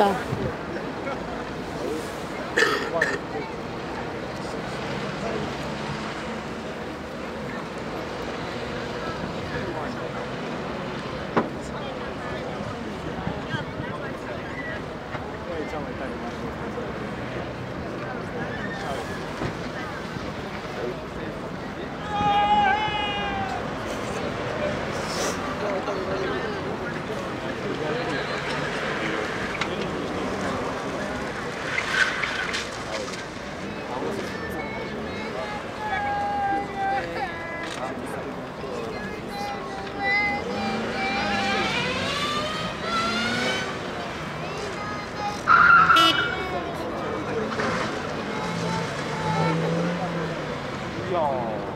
Chào. Oh.